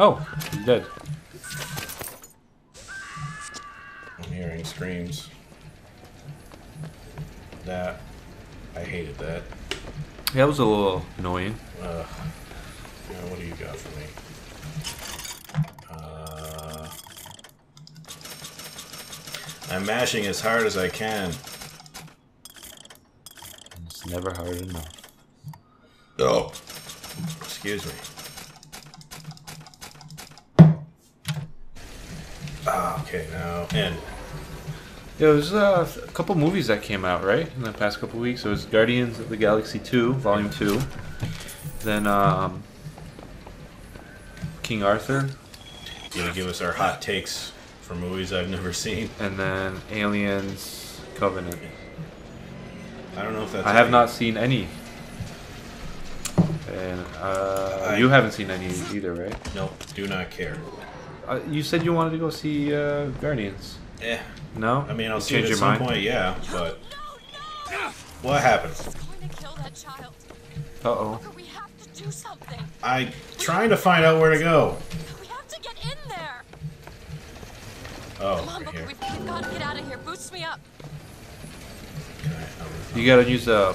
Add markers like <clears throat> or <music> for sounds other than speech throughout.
Oh, he's dead. I'm hearing screams. That. I hated that. That was a little annoying. Ugh. Now, what do you got for me? Uh, I'm mashing as hard as I can. It's never hard enough. Oh. Excuse me. Ah, okay, now and Yeah, there's uh, a couple movies that came out, right? In the past couple weeks. It was Guardians of the Galaxy 2, Volume 2. Then, um, King Arthur. You gonna give us our hot takes for movies I've never seen? And then Aliens Covenant. I don't know if that's. I have any- not seen any. And uh, I- you haven't seen any either, right? Nope, do not care. Uh, you said you wanted to go see uh, Guardians. Yeah. No? I mean, I'll You see it at your some mind? point, yeah, but No, no! what happened? He's going to kill that child. Uh-oh. We have to do something. I trying to find out where to go. We have to get in there. Oh, Come on, right Booker. here. We've, we've got to get out of here. Boost me up. Can I- um, You gotta use uh,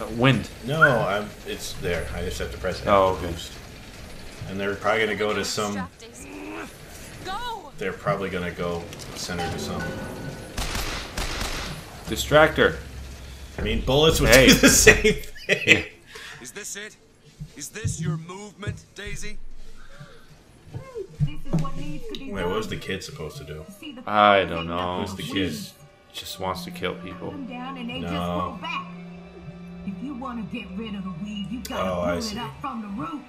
uh, wind. No, I'm. It's there. I just have to press. It. Oh, F okay. boost. And they're probably gonna go to some. Distract Daisy. Go! They're probably gonna go center to some. Distractor. I mean, bullets would Hey. do the same thing. <laughs> Is this it? Is this your movement, Daisy? Wait, what was the kid supposed to do? I don't know. Who's the kid? just- Just wants to kill people. down and they No. just grow back. If you want to get rid of the weed, you gotta Oh, I pull see. it up from the root.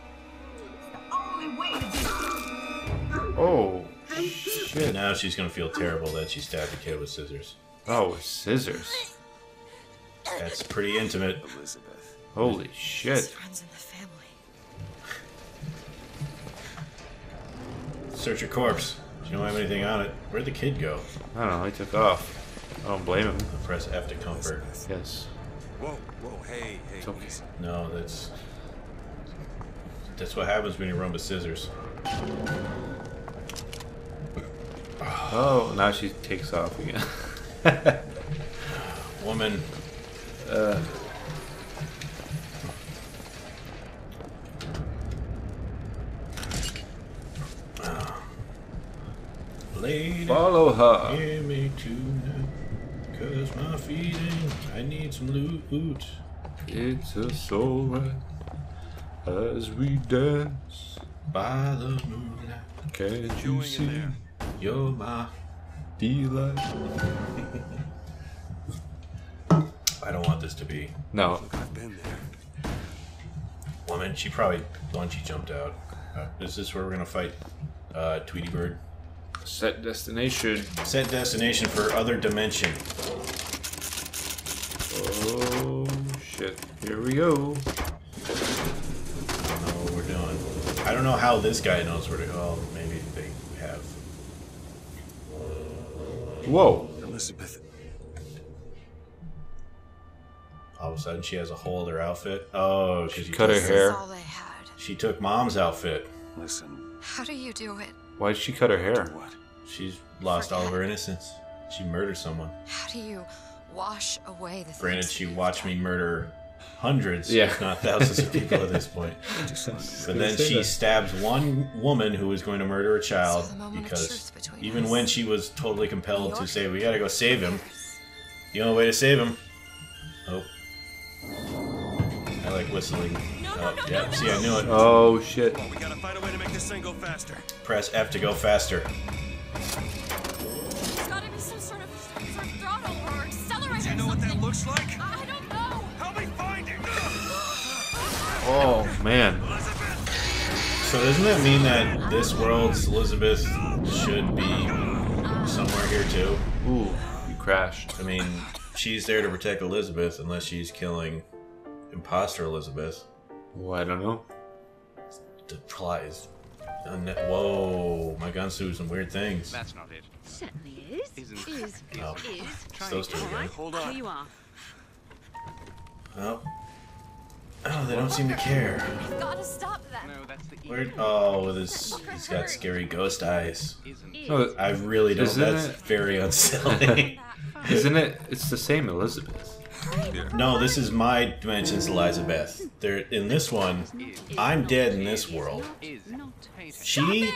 It's the only way to get Oh, shit. Now she's gonna feel terrible that she stabbed the kid with scissors. Oh, with scissors. That's pretty intimate. Elizabeth. Holy shit. friends in the family. Search your corpse. You don't have anything on it. Where'd the kid go? I don't know, he took off. I don't blame him. Press F to comfort. Yes. Whoa, whoa, hey, hey. It's okay. No, that's that's what happens when you run with scissors. Oh, now she takes off again. <laughs> Woman, uh, lady, follow her. hear me tonight. Cause my feeling, I need some loot. It's a soul right as we dance. By the moonlight, Can't you see there? You're my. delight? <laughs> I don't want this to be No, I've been there. woman. She probably bungee jumped out. Uh, is this where we're gonna fight uh, Tweety Bird? set destination. Set destination for other dimension. Oh shit! Here we go. I don't know what we're doing. I don't know how this guy knows where to go. Maybe they have. Whoa! Elizabeth. All of a sudden, she has a hole in her outfit. Oh, she Cut her hair. all they had. She took mom's outfit. Listen. How do you do it? Why did she cut her hair? What? She's lost all of her innocence. She murdered someone. How do you wash away the Granted, things she watched done? me murder hundreds, Yeah. if not thousands of people at this point. <laughs> But then she stabs one woman who is going to murder a child So the moment of because even us. when she was totally compelled to Your say, "We gotta go save him," the only way to save him. Oh, I like whistling. No, no, Oh, no, yeah. no, See, I knew it. Oh shit! We gotta find a way to make this thing go faster. Press F to go faster. Oh man! So doesn't that mean that this world's Elizabeth should be somewhere here too? Ooh, you crashed. I mean, she's there to protect Elizabeth unless she's killing imposter Elizabeth. Oh, I don't know. The plot is. unne- Whoa, my gun's doing some weird things. That's not it. Certainly is. Isn't- Is. Oh. Is. It's those two again. Hold Here you are. Oh. Oh, they don't seem to care. We've gotta stop them. No, that's the. Where? Oh, with his, he's got scary ghost eyes. No, I really don't. Isn't That's it- very unsettling. <laughs> <laughs> isn't it? It's the same Elizabeth. no, this is my dimensions, Elizabeth. There, in this one, I'm dead in this world. She,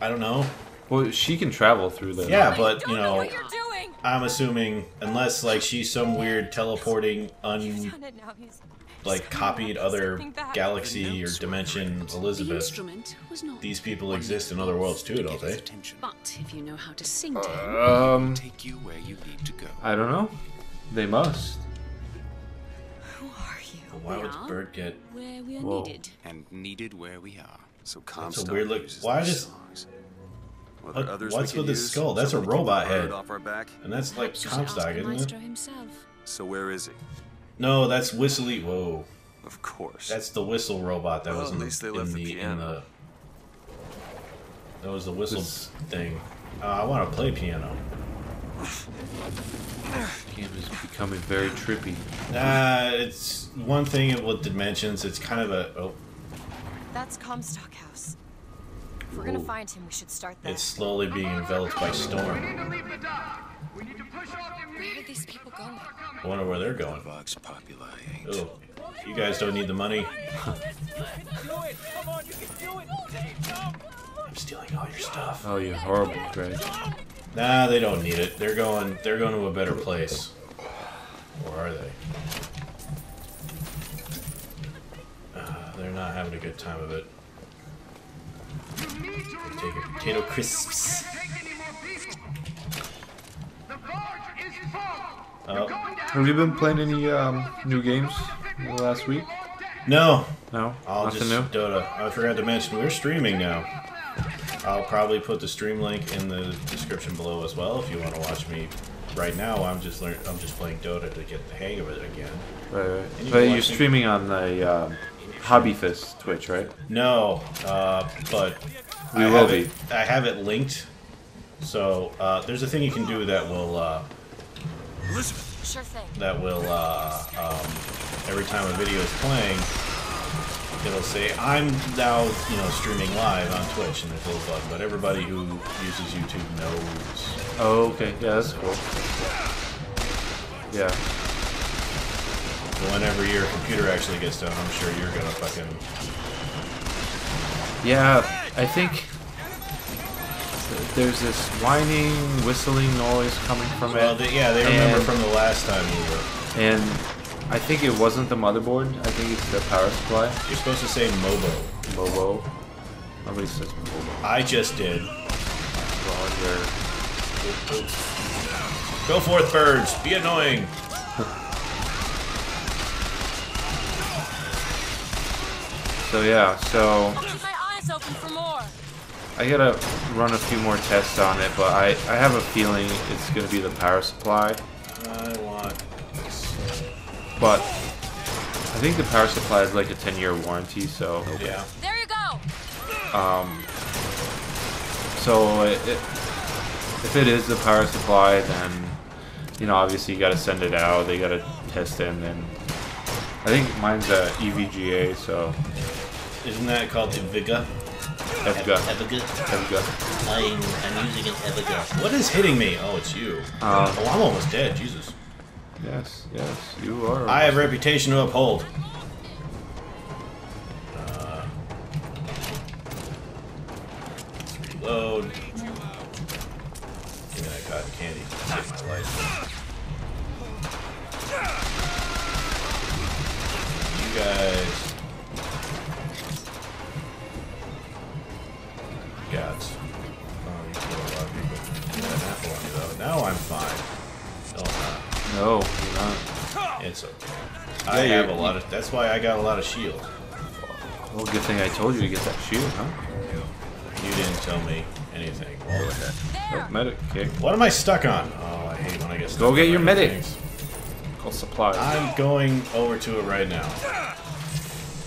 I don't know. Well, she can travel through the. Yeah, but you know know, what you're doing. I'm assuming unless like she's some weird teleporting un Done it now. He's like copied other galaxy or dimension The Elizabeth. instrument was not. These people exist in other worlds too, don't they? But if you know how to sing to him, Um, Take you where you need to go. I don't know. They must. Who are you? Why would Yeah. Bird get? where we are Whoa. needed. And needed where we are. So That's a Comstock weird look- uses why these does- songs. Well, What- there are others what's we with his use, skull? That's a we can keep robot the bird head. Off our back. And that's like You should ask Comstock, the isn't it? maestro himself. So where is he? No, that's Whistly. Whoa, Of course. that's the whistle robot that Well, was at in, least they in left the the in piano. the. That was the whistle This- thing. Uh, I want to play piano. Game is becoming very trippy. Uh, it's one thing with dimensions. It's kind of a. Oh, That's Comstock House. If we're gonna find him, we should start there. it's slowly being enveloped by storm. Where are these people going? I wonder where they're going. Vox Populi ain't. Oh, you guys don't need the money. I'm stealing all your stuff. Oh, you horrible, Greg. Nah, they don't need it. They're going. They're going to a better place. Where are they? Uh, they're not having a good time of it. They're taking potato crisps. Oh, Have you been playing any um, new games in the last week? no, No, I'll nothing just new. Dota. I forgot to mention we're streaming now. I'll probably put the stream link in the description below as well if you want to watch me. Right now, I'm just learn. I'm just playing Dota to get the hang of it again. Right, right. You but you're watch me- streaming on the um, Hobby Fist Twitch, right? No, uh, but We I will have be. It, I have it linked. So uh, there's a thing you can do that will uh, Elizabeth! Sure thing. that will uh, um, every time a video is playing, it'll say I'm now you know streaming live on Twitch and there's a little button. But everybody who uses YouTube knows. Oh, okay. Yeah, that's cool. Yeah. So whenever your computer actually gets done, I'm sure you're gonna fucking. Yeah, I think there's this whining, whistling noise coming from Well, it. they, yeah, they remember And- from the last time we were. And I think it wasn't the motherboard. I think it's the power supply. You're supposed to say Mobo. Mobo. Nobody says Mobo. I just did. Well, you're Go forth, birds. Be annoying. <laughs> So yeah, so I gotta run a few more tests on it, but I, I have a feeling it's gonna be the power supply. I want this. But I think the power supply is like a 10 year warranty, so Yeah. There you go. um, so it, it, if it is the power supply, then you know obviously you gotta send it out. They gotta test it, and then I think mine's a E EVGA, so Isn't that called Eviga? EVGA. Eviga? EVGA. I'm, I'm using an Eviga. What is hitting me? Oh, it's you. Uh, oh, I'm almost dead. Jesus. Yes, yes, you are. I have a reputation to uphold. Fine. No, I'm not. No, you're not. It's okay. I have a lot of. That's why I got a lot of shield. Well, good thing I told you to get that shield, huh? You didn't tell me anything. Oh, medic kick. What am I stuck on? Oh, I hate when I get stuck. Go get your medic. things. Called supplies. I'm going over to it right now.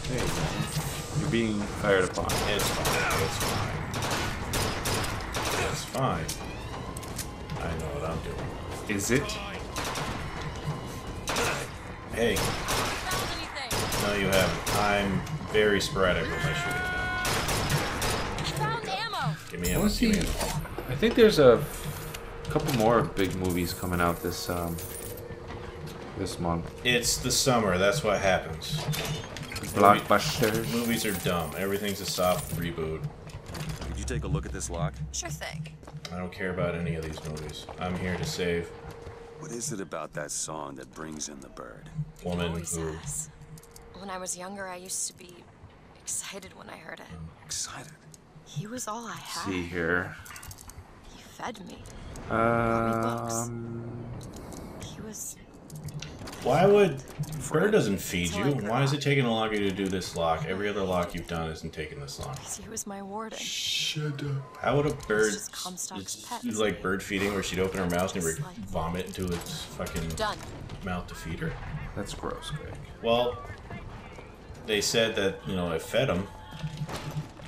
Hey, man. You're being fired upon. It's fine. It's fine. It's fine. I know what I'm doing. Is it? Hey, Found no, you haven't. I'm very sporadic with my shooting now. Give me I a. wanna Give me see- a I think there's a couple more big movies coming out this um this month. It's the summer. That's what happens. Blockbusters. Movies are dumb. Everything's a soft reboot. Could you take a look at this lock? Sure thing. I don't care about any of these movies. I'm here to save What is it about that song that brings in the bird? woman who. has. When I was younger, I used to be excited when I heard it. Excited. He was all I had. See here. He fed me. Um, He was. Why would Bird doesn't feed you? Why is it taking a longer to do this lock? Every other lock you've done isn't taking this long. He was my warden. How would a bird it's, it's like bird feeding where she'd open her mouth and it would vomit into its fucking Done. mouth to feed her? that's gross, Greg. Well, they said that you know it fed them.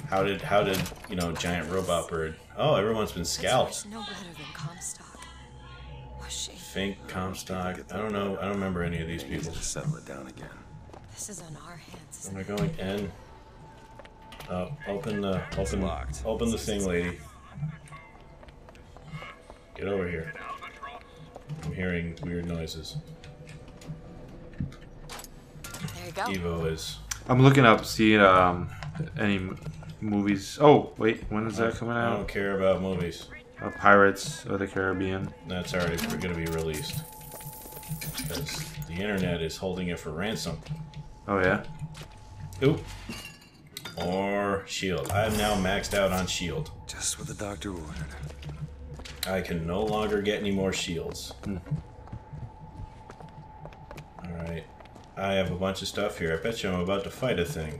How did how did you know giant robot bird? Oh, everyone's been scalped. There's no better than Comstock. Was she? Fink, Comstock. I don't know. I don't remember any of these people. to settle it down again. This is on our hands. Am I going in? Oh, open the open locked. open the thing, lady. Get over here. I'm hearing weird noises. There you go. Evo is. I'm looking up, see um any m- movies. Oh wait, when is that coming out? I don't care about movies. Uh, Pirates of the Caribbean. That's already going to be released. Because the internet is holding it for ransom. Oh yeah. Oop. Or Shield. I am now maxed out on Shield. Just what the doctor ordered. I can no longer get any more shields. Hmm. Alright. I have a bunch of stuff here. I bet you I'm about to fight a thing.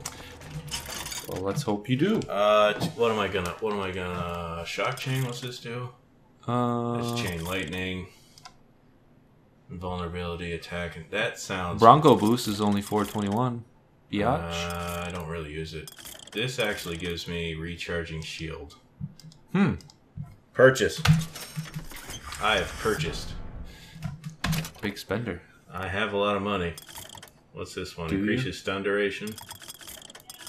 Well, let's hope you do. Uh, what am I gonna, what am I gonna, shock chain, what's this do? Uh, This chain lightning. Vulnerability, attack, and that sounds... Bronco boost is only 421. Biatch. Uh, I don't really use it. This actually gives me recharging shield. hmm. Purchase. I have purchased. Big spender. I have a lot of money. What's this one? Do you? Increases stun duration.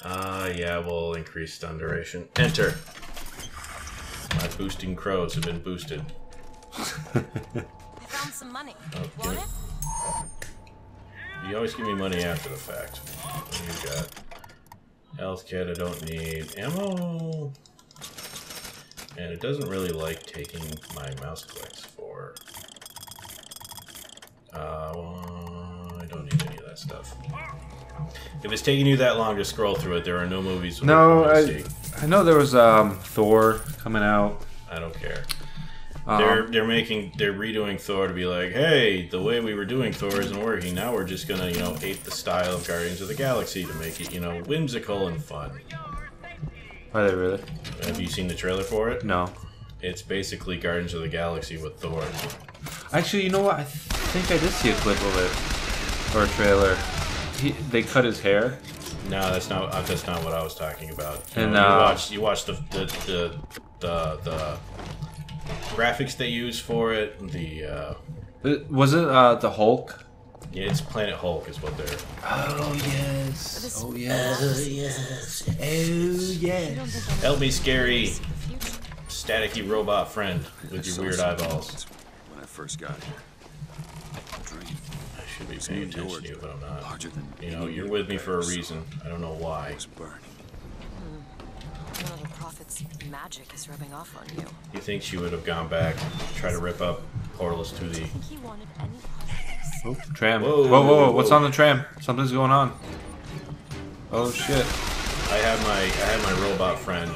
Uh, yeah, we'll increase stun duration. Enter. My boosting crows have been boosted. I <laughs> found some money. It? You always give me money after the fact. What do you got? Health kit, I don't need. Ammo! And it doesn't really like taking my mouse clicks for... Uh, well, I don't need any of that stuff. If it's taking you that long to scroll through it, there are no movies No, I. I know there was um Thor coming out. I don't care. Um, They're they're making they're redoing Thor to be like, hey, the way we were doing Thor isn't working. Now we're just gonna you know ape the style of Guardians of the Galaxy to make it you know whimsical and fun. Are they really? Have you seen the trailer for it? No. It's basically Guardians of the Galaxy with Thor. Actually, you know what? I think I did see a clip of it or a trailer. He, they cut his hair. No, that's not uh, that's not what I was talking about. You, And, know, you uh, watch you watch the the, the the the graphics they use for it. The uh, Was it uh, the Hulk? yeah, it's Planet Hulk is what they're. Oh yes. Oh yes. <laughs> yes. Oh yes. Help me, scary the staticky robot friend with I your saw weird eyeballs. When I first got here. A dream. I should be paying attention to you, but I'm not. larger than You know, you're with me for a reason. I don't know why. was burning. Hmm. One of the prophet's magic is rubbing off on you. You think she would have gone back, try to rip up Portals to the. Think he wanted any part of this? Oh, tram. Whoa, Whoa, whoa, whoa, whoa, What's on the tram? Something's going on. Oh shit. I had my I had my robot friend.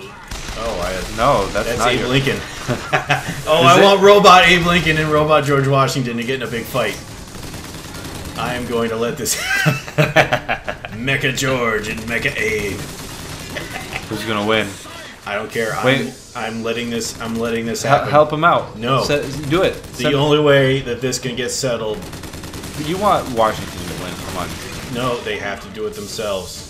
Oh, I had. No, that's, That's not Abe your... Lincoln. <laughs> <laughs> oh, I it? want robot Abe Lincoln and robot George Washington to get in a big fight. I am going to let this <laughs> Mecha George and Mecha Abe. Who's gonna win? I don't care. Wait. I'm, I'm letting this. I'm letting this happen. help him out. No. Do it. The only way that this can get settled. You want Washington to win? Come on. No, they have to do it themselves.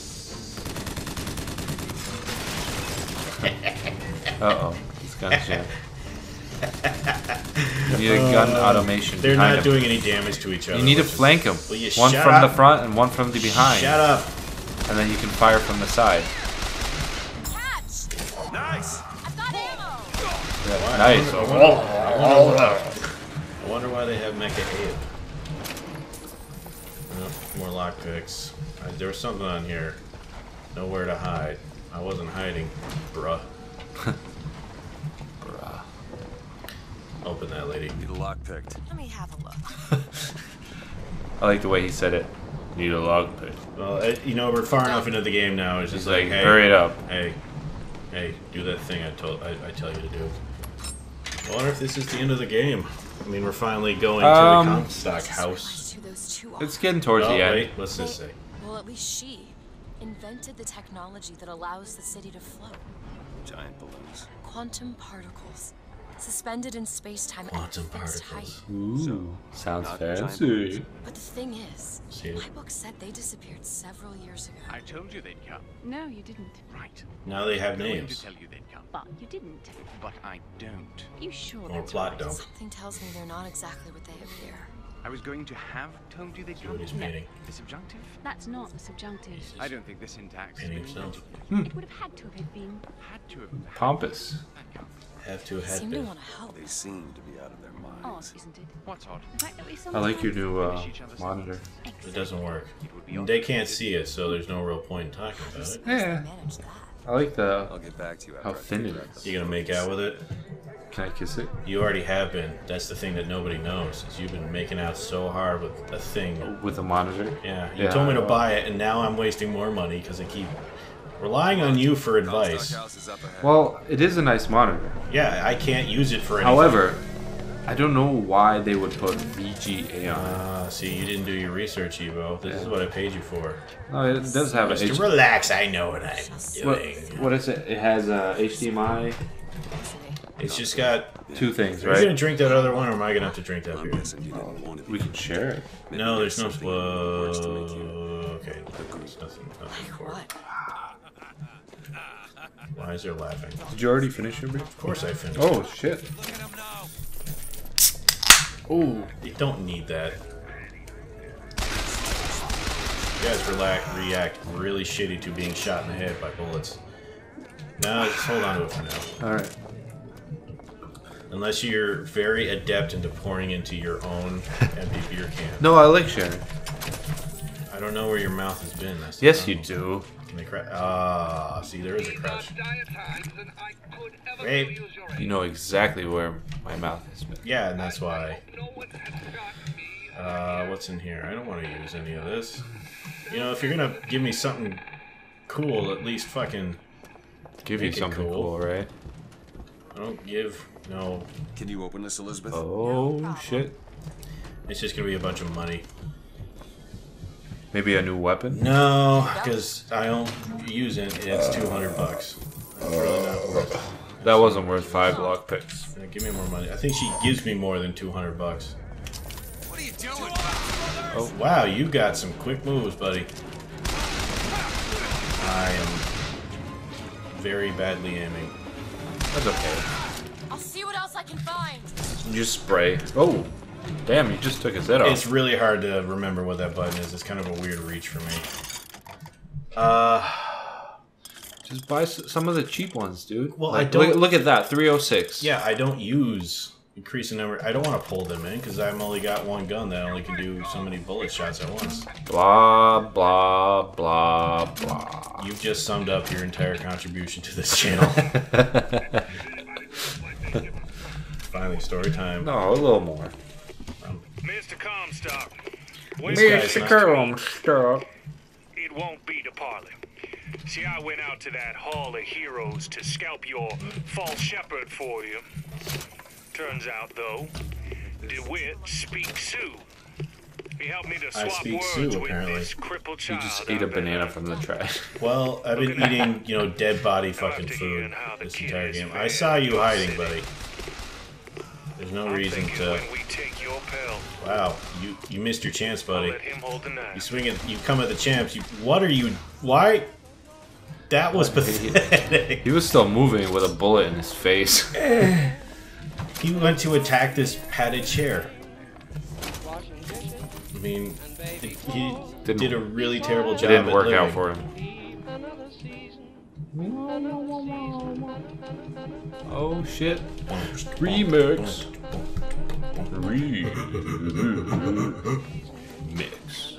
Uh oh. He's gun jam. You <laughs> need a gun automation. Uh, They're not him. doing any damage to each other. You need to flank them. Will you One from up? the front and one from the behind. Shut up. And then you can fire from the side. Catch! Nice! I've got ammo! Yeah, nice. I wonder, I wonder why- I wonder why they have Mecha Abe. Nope, more lockpicks. Uh, There was something on here. Nowhere to hide. I wasn't hiding, bruh. Bruh. Open that, lady. Need a lockpick. Let me have a look. <laughs> I like the way he said it. Need a log pick. Well, uh, you know, we're far enough into the game now. It's just He's like, like, hey, hurry it up. Hey, hey, do that thing I told I, I tell you to do. I wonder if this is the end of the game. I mean, we're finally going Um, to the Comstock house. realized who those. It's getting towards Oh, the end. wait, what's this say? Well, at least she invented the technology that allows the city to float. Giant balloons. Quantum particles. Suspended in space-time at Quantum particles. height. Ooh, sounds not giant fancy. But the thing is, See my book said they disappeared several years ago. I told you they'd come. No, you didn't. Right. Now they have Going to names. tell you they'd come. But you didn't. But I don't. You sure More that's plot right? dump. Something tells me they're not exactly what they appear. I was going to have told you they'd come. what he's painting. The subjunctive? That's not a subjunctive. I don't think the syntax Painting is himself. It would have had to have been. had to have Pompous. That come. Have to They have seem to want to help. They seem to be out of their Odd, isn't it? What's odd? The fact that we I like your new uh, monitor. It doesn't work. It would be odd. They can't see it, so there's no real point in talking about it. Yeah. they managed that. I like the. I'll get back to you after How thin figure it out is. You gonna make out with it? Can I kiss it? You already have been. That's the thing that nobody knows. Is you've been making out so hard with a thing. With a monitor? Yeah, you Yeah, told me to buy it, and now I'm wasting more money because I keep relying on you for advice. Comstock House is up ahead. Well, it is a nice monitor. Yeah, I can't use it for anything. However, I don't know why they would put VGA on it. Ah, see, you didn't do your research, Evo. This is what I paid you for. No, it does have a Just to H- relax, I know what I'm what, doing. what is it? It has a HDMI, It's just got. two things, Are you gonna drink that other one, or am I gonna have to drink that I'm beer? guessing you didn't want to We can share it. No, there's no. something in your words to make you Uh, okay, there's nothing. Nothing for it. Why is there laughing? Did you already finish your beer? Of course I finished. Oh shit! Oh, you don't need that. You guys relax, react really shitty to being shot in the head by bullets. No, just hold on to it for now. All right. Unless you're very adept into pouring into your own <laughs> empty beer can. No, I like sharing. I don't know where your mouth has been. That's Yes, you do. Can they cra- Ah, see, there is a crouch. Hey, You know exactly where my mouth has been. yeah, and that's why. Uh, what's in here? I don't want to use any of this. You know, if you're gonna give me something cool, at least fucking. Give you Make it something cool. cool, right? I don't give. No, Can you open this, Elizabeth? Oh shit! it's just gonna be a bunch of money. Maybe a new weapon. No, because I don't use it. It's two hundred bucks. It's really not worth. it. That wasn't worth five lock picks. Uh, Give me more money. I think she gives me more than two hundred bucks. What are you doing? Oh wow, you got some quick moves, buddy. I am very badly aiming. That's okay. I'll see what else I can find. You just spray. Oh, damn! You just took his head off. It's really hard to remember what that button is. It's kind of a weird reach for me. Uh, Just buy some of the cheap ones, dude. Well, I don't- Look, look at that, 306. yeah, I don't use increasing number. I don't want to pull them in because I've only got one gun that only can do so many bullet shots at once. Blah blah blah blah. You've just summed up your entire contribution to this channel. <laughs> Finally, story time. No, a little more. Mr. Comstock, Mr. Comstock. it won't be the parlor. See, I went out to that Hall of Heroes to scalp your false shepherd for you. Turns out, though, DeWitt speaks Sioux. He helped me to I swap speak words Sioux, with apparently. this crippled You child. just ate a banana from the trash. Well, I've been eating, you know, dead body fucking food hearing how the this entire game. I saw you hiding, buddy. There's no I'm reason thinking to. Wow, you you missed your chance, buddy. let him hold the You knife. swing it. You come at the champs. You. What are you? Why? That was <laughs> pathetic. He was still moving with a bullet in his face. <laughs> He went to attack this padded chair. I mean, he Didn't- did a really terrible It job. didn't work living. out for him. Oh shit. Remix. Remix. <laughs>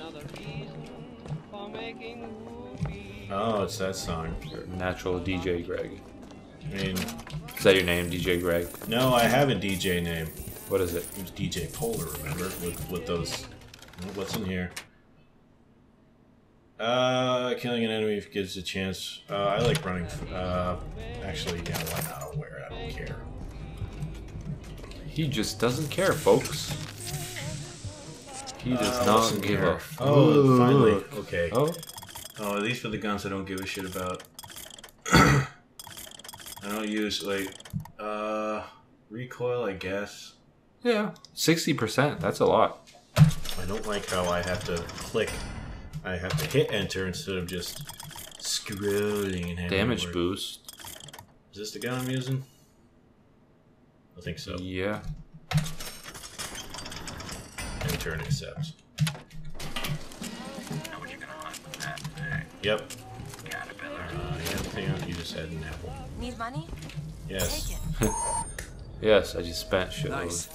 Oh, it's that song. Natural DJ Greg. I mean, Is that your name, DJ Greg? no, I have a DJ name. What is it? It was DJ Polar, remember? With with those. What's in here? Uh, killing an enemy gives a chance. Uh, I like running. Uh, actually, yeah, why not? I'll wear it. I don't care. He just doesn't care, folks. He does Uh, not give here? a Oh, finally. fuck. Okay. Oh, Oh, at least for the guns I don't give a shit about. <clears throat> I don't use like uh recoil, I guess. yeah. 60%. That's a lot. I don't like how I have to click. I have to hit enter instead of just scrolling and having Damage work. boost. Is this the gun I'm using? I think so. Yeah. Enter and accept. Yep. Uh, yeah, you just had an apple. Need money? Yes. Take it. <laughs> Yes, I just spent shit. Nice.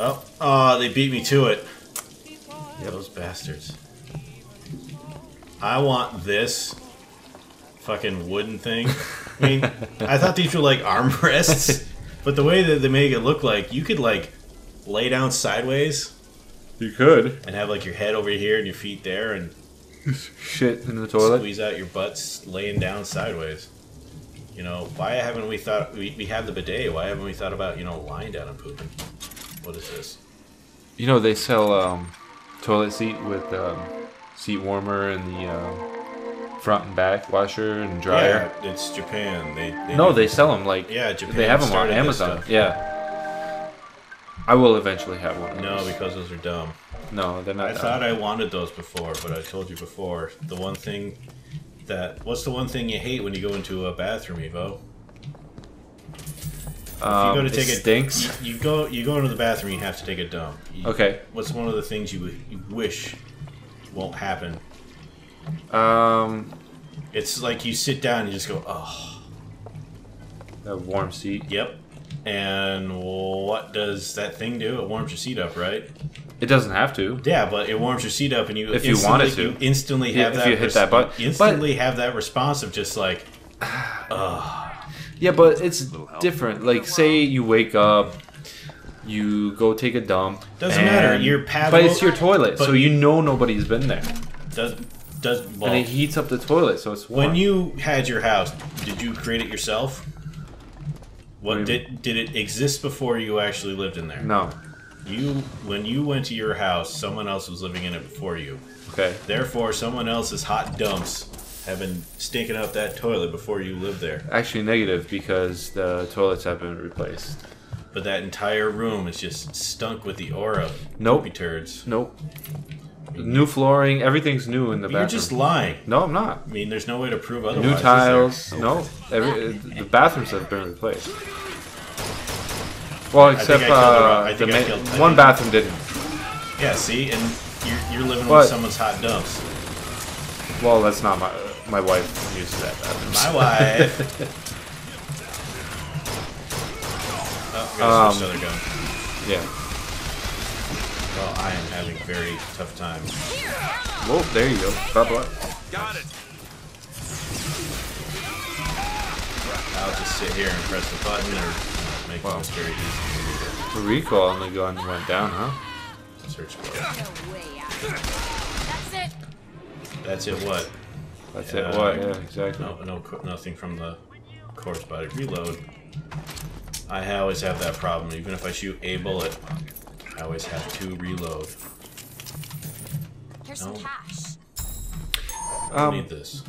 Oh, oh, they beat me to it. Those bastards. I want this fucking wooden thing. <laughs> I mean, I thought these were like armrests, but the way that they make it look like you could like lay down sideways You could. and have like your head over here and your feet there and <laughs> Shit in the toilet. squeeze out your butts laying down sideways. You know, why haven't we thought we, we have the bidet? Why haven't we thought about you know lying down and pooping? What is this? You know, they sell um, toilet seat with um, seat warmer and the uh, front and back washer and dryer. Yeah, it's Japan. They, they No, they sell them like Yeah, Japan they have them on Amazon. Yeah, I will eventually have one. No, because those are dumb. no, they're not. I dumb. thought I wanted those before, but I told you before. The one thing that what's the one thing you hate when you go into a bathroom, Evo? um, you go to it take a stinks. You, you go you go into the bathroom, you have to take a dump. You- Okay. What's one of the things you you wish won't happen? Um, It's like you sit down and you just go, oh, a warm seat. yep. And what does that thing do? It warms your seat up, right? It doesn't have to. Yeah, but it warms your seat up, and you If you want it instantly- to. you instantly have if that. you hit that button. instantly have that response of just like, Yeah, but it's different. Like, say you wake up, you go take a dump. Doesn't matter, your pad But it's your toilet, so you- you know nobody's been there, does does well, and it heats up the toilet, so it's warm. when you had your house, did you create it yourself? What What did did it exist before you actually lived in there? no, You when you went to your house, someone else was living in it before you. okay, Therefore, someone else's hot dumps have been stinking up that toilet before you lived there. actually negative because the toilets have been replaced. But that entire room is just stunk with the aura of Nope. turds. Nope. New flooring, everything's new in the bathroom. You're just lying. no, I'm not. I mean, there's no way to prove otherwise. New tiles. No, every the bathrooms have been replaced. Well, except I the uh, I the think killed- one bathroom didn't. Yeah, see, and you're, you're living What? with someone's hot dumps. Well, that's not my my wife uses that bathroom. My wife. <laughs> oh, switch Um, to other gun. Yeah. Well, I am having a very tough time. Well, oh, there you go. Bye bye. Got it. I'll just sit here and press the button or make Wow. this very easy for me The recoil on the gun went down, huh? search for. That's it. That's it. What? That's Yeah. it. Uh, what? Yeah, exactly. No, no, nothing from the corpse body. Reload. I always have that problem. Even if I shoot a bullet, I always have to reload. Here's some cash. I Um, need this.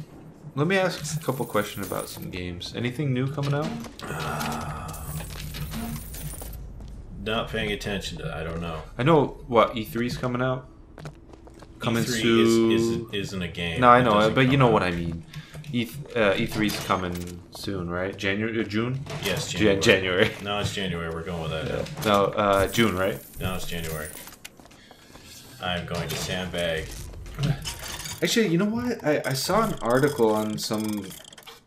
let me ask a couple questions about some games. Anything new coming out? Not paying attention to. I don't know. I know what E3's coming out. Coming E3 soon. is, is, isn't a game. no, I know, but you know out. what I mean. E uh, E3's coming soon, right? January, uh, June, Yes, Jan- January. January. <laughs> No, it's January. We're going with that. No, uh, June, right? No, it's January. I'm going to sandbag. <sighs> Actually, you know what? I, I saw an article on some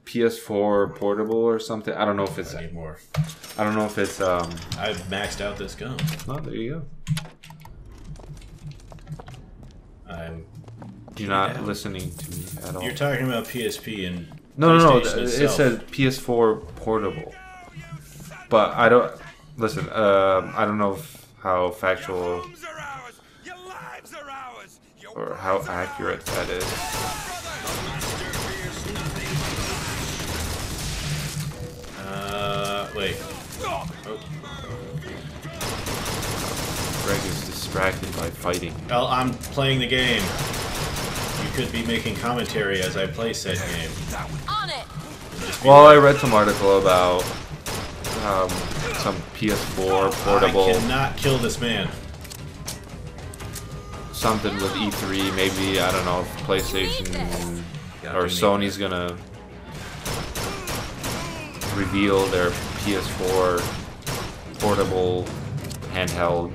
PS4 portable or something. I don't know if it's. I need more. I don't know if it's. Um. I've maxed out this gun. Oh, there you go. I'm. You're not down. listening to me at all. You're talking about PSP and No, no, no. PlayStation It itself. said PS4 portable, but I don't listen. Um, I don't know how factual Homes are ours. Your lives are ours. Or how accurate that is. Uh, wait. Oh, Greg is distracted by fighting. well, I'm playing the game. You could be making commentary as I play said game. On it! Well, I read some article about um, some PS4 portable I cannot kill this man. something with E3. Maybe I don't know if PlayStation or Sony's gonna reveal their PS4 portable handheld.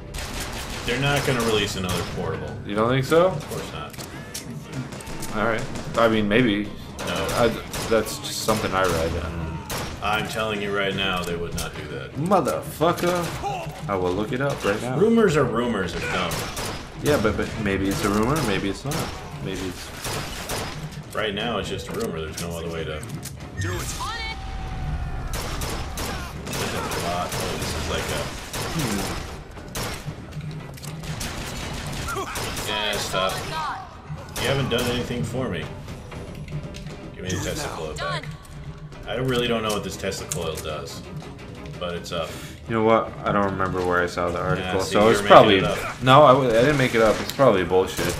They're not going to release another portable. You don't think so? Of course not. All right. I mean, maybe. No. I, that's just something I read. And I'm telling you right now, they would not do that. motherfucker, I will look it up right now. Rumors are rumors. They're dumb. Yeah, but, but maybe it's a rumor. Maybe it's not. Maybe it's. Right now, it's just a rumor. There's no other way to. do it. On it! A lot. Oh, this is like a. Hmm. Yeah, stop. Oh God! You haven't done anything for me. Give me the Tesla coil back. I really don't know what this Tesla coil does, but it's up. You know what? I don't remember where I saw the article, see, so it's probably it no. I, w- I didn't make it up. It's probably bullshit.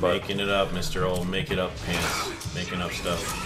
But Making it up, Mr. Old Make It Up Pants. Making up stuff.